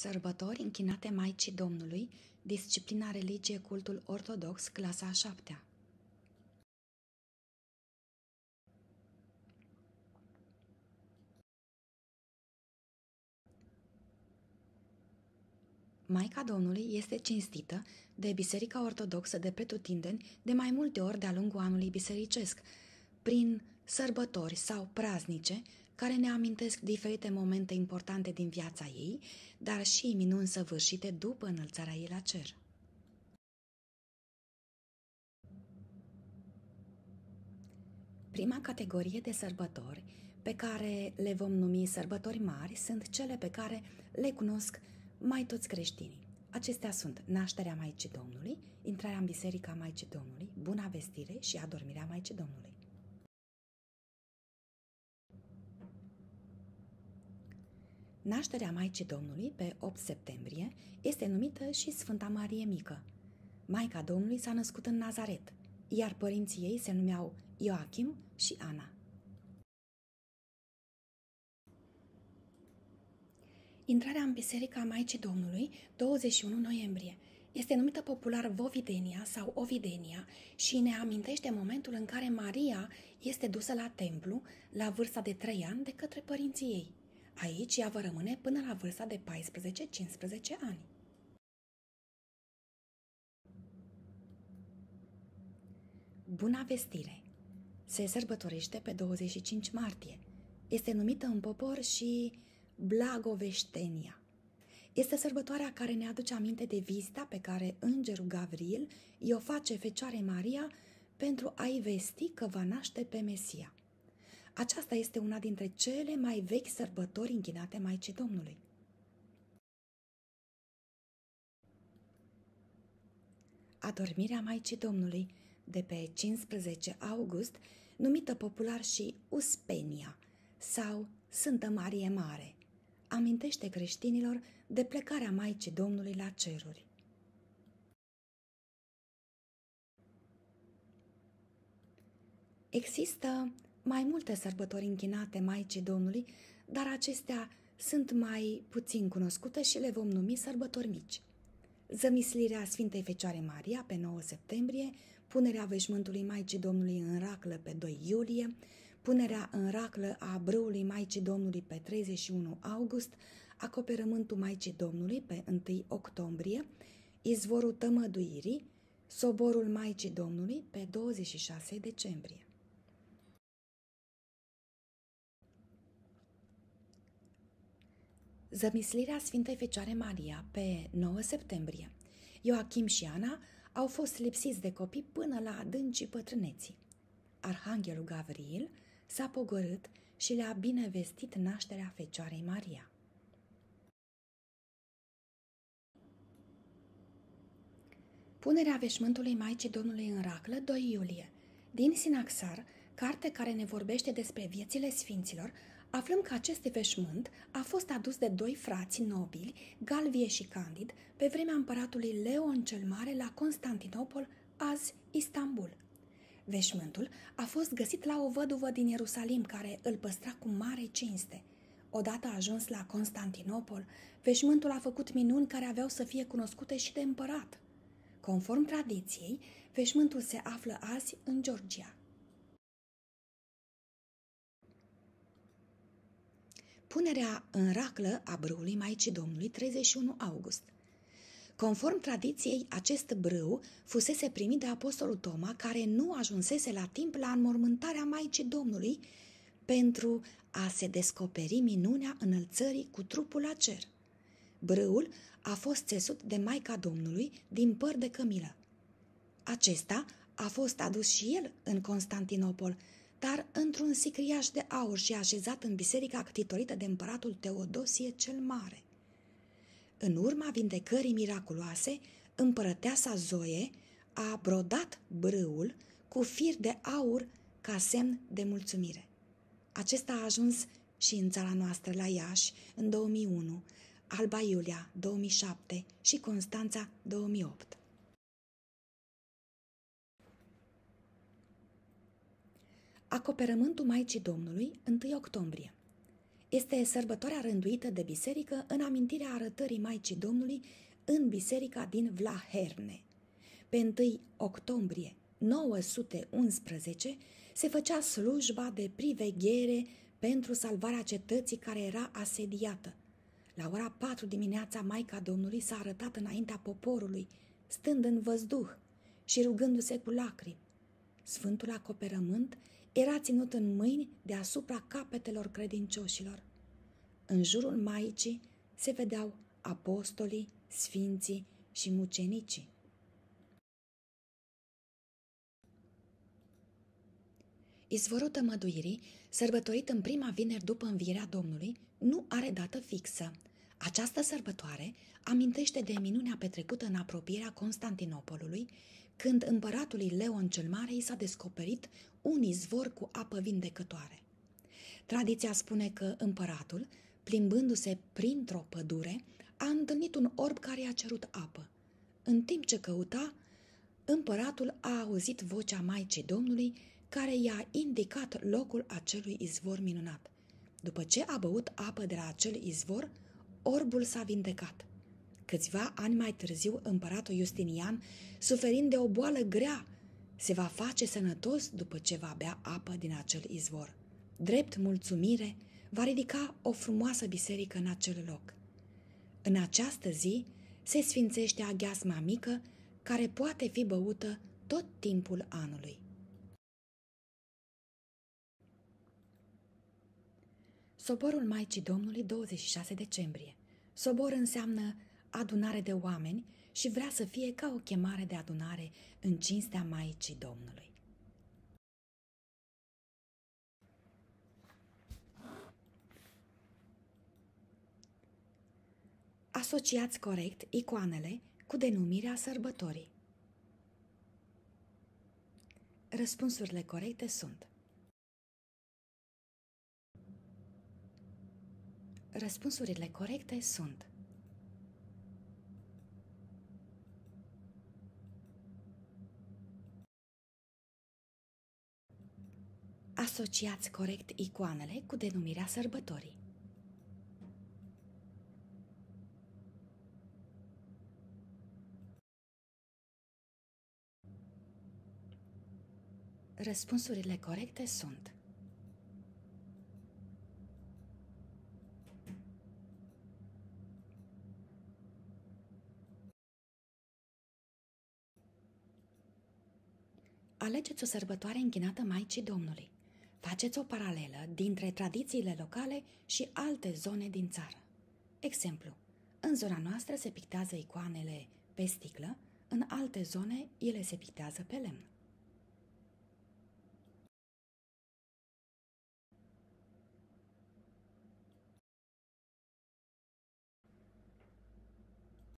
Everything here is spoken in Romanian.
Sărbători închinate Maicii Domnului, disciplina religie cultul ortodox, clasa a șaptea. Maica Domnului este cinstită de Biserica Ortodoxă de pretutindeni de mai multe ori de-a lungul anului bisericesc, prin sărbători sau praznice care ne amintesc diferite momente importante din viața ei, dar și minuni săvârșite după înălțarea ei la cer. Prima categorie de sărbători, pe care le vom numi sărbători mari, sunt cele pe care le cunosc mai toți creștinii. Acestea sunt nașterea Maicii Domnului, intrarea în Biserica Maicii Domnului, Buna Vestire și adormirea Maicii Domnului. Nașterea Maicii Domnului, pe 8 septembrie, este numită și Sfânta Marie Mică. Maica Domnului s-a născut în Nazaret, iar părinții ei se numeau Ioachim și Ana. Intrarea în Biserica Maicii Domnului, 21 noiembrie, este numită popular Vovidenia sau Ovidenia și ne amintește momentul în care Maria este dusă la templu la vârsta de 3 ani de către părinții ei. Aici ea va rămâne până la vârsta de 14-15 ani. Buna vestire se sărbătorește pe 25 martie. Este numită în popor și Blagoveștenia. Este sărbătoarea care ne aduce aminte de vizita pe care îngerul Gavril i-o face Fecioarei Maria pentru a-i vesti că va naște pe Mesia. Aceasta este una dintre cele mai vechi sărbători închinate Maicii Domnului. Adormirea Maicii Domnului de pe 15 august, numită popular și Uspenia sau Sfântă Marie Mare, amintește creștinilor de plecarea Maicii Domnului la ceruri. Există mai multe sărbători închinate Maicii Domnului, dar acestea sunt mai puțin cunoscute și le vom numi sărbători mici. Zămislirea Sfintei Fecioare Maria pe 9 septembrie, punerea veșmântului Maicii Domnului în raclă pe 2 iulie, punerea în raclă a brâului Maicii Domnului pe 31 august, acoperământul Maicii Domnului pe 1 octombrie, izvorul tămăduirii, soborul Maicii Domnului pe 26 decembrie. Zămislirea Sfintei Fecioare Maria pe 9 septembrie. Ioachim și Ana au fost lipsiți de copii până la adâncii pătrâneții. Arhanghelul Gavril s-a pogorât și le-a binevestit nașterea Fecioarei Maria. Punerea veșmântului Maicii Domnului în raclă 2 iulie. Din Sinaxar, carte care ne vorbește despre viețile sfinților, aflăm că acest veșmânt a fost adus de doi frați nobili, Galvie și Candid, pe vremea împăratului Leon cel Mare la Constantinopol, azi Istanbul. Veșmântul a fost găsit la o văduvă din Ierusalim care îl păstra cu mare cinste. Odată ajuns la Constantinopol, veșmântul a făcut minuni care aveau să fie cunoscute și de împărat. Conform tradiției, veșmântul se află azi în Georgia. Punerea în raclă a brâului Maicii Domnului 31 august. Conform tradiției, acest brâu fusese primit de apostolul Toma, care nu ajunsese la timp la înmormântarea Maicii Domnului pentru a se descoperi minunea înălțării cu trupul la cer. Brâul a fost țesut de Maica Domnului din păr de cămilă. Acesta a fost adus și el în Constantinopol, dar într-un sicriaș de aur și așezat în biserica ctitorită de împăratul Teodosie cel Mare. În urma vindecării miraculoase, împărăteasa Zoe a brodat brâul cu fir de aur ca semn de mulțumire. Acesta a ajuns și în țara noastră, la Iași, în 2001, Alba Iulia, 2007 și Constanța, 2008. Acoperământul Maicii Domnului, 1 octombrie. Este sărbătoarea rânduită de biserică în amintirea arătării Maicii Domnului în biserica din Vlaherne. Pe 1 octombrie 911 se făcea slujba de priveghere pentru salvarea cetății care era asediată. La ora 4 dimineața Maica Domnului s-a arătat înaintea poporului, stând în văzduh și rugându-se cu lacrimi. Sfântul acoperământ era ținut în mâini deasupra capetelor credincioșilor. În jurul Maicii se vedeau apostolii, sfinții și mucenicii. Izvorul tămăduirii, sărbătorit în prima vineri după învierea Domnului, nu are dată fixă. Această sărbătoare amintește de minunea petrecută în apropierea Constantinopolului, când împăratului Leon cel Mare i s-a descoperit un izvor cu apă vindecătoare. Tradiția spune că împăratul, plimbându-se printr-o pădure, a întâlnit un orb care i-a cerut apă. În timp ce căuta, împăratul a auzit vocea Maicii Domnului care i-a indicat locul acelui izvor minunat. După ce a băut apă de la acel izvor, orbul s-a vindecat. Câțiva ani mai târziu, împăratul Justinian, suferind de o boală grea, se va face sănătos după ce va bea apă din acel izvor. Drept mulțumire, va ridica o frumoasă biserică în acel loc. În această zi se sfințește aghiasma mică, care poate fi băută tot timpul anului. Soborul Maicii Domnului 26 decembrie. Sobor înseamnă adunare de oameni și vrea să fie ca o chemare de adunare în cinstea Maicii Domnului. Asociați corect icoanele cu denumirea sărbătorii. Răspunsurile corecte sunt Răspunsurile corecte sunt Asociați corect icoanele cu denumirea sărbătorii. Răspunsurile corecte sunt Alegeți o sărbătoare închinată Maicii Domnului. Faceți o paralelă dintre tradițiile locale și alte zone din țară. Exemplu, în zona noastră se pictează icoanele pe sticlă, în alte zone ele se pictează pe lemn.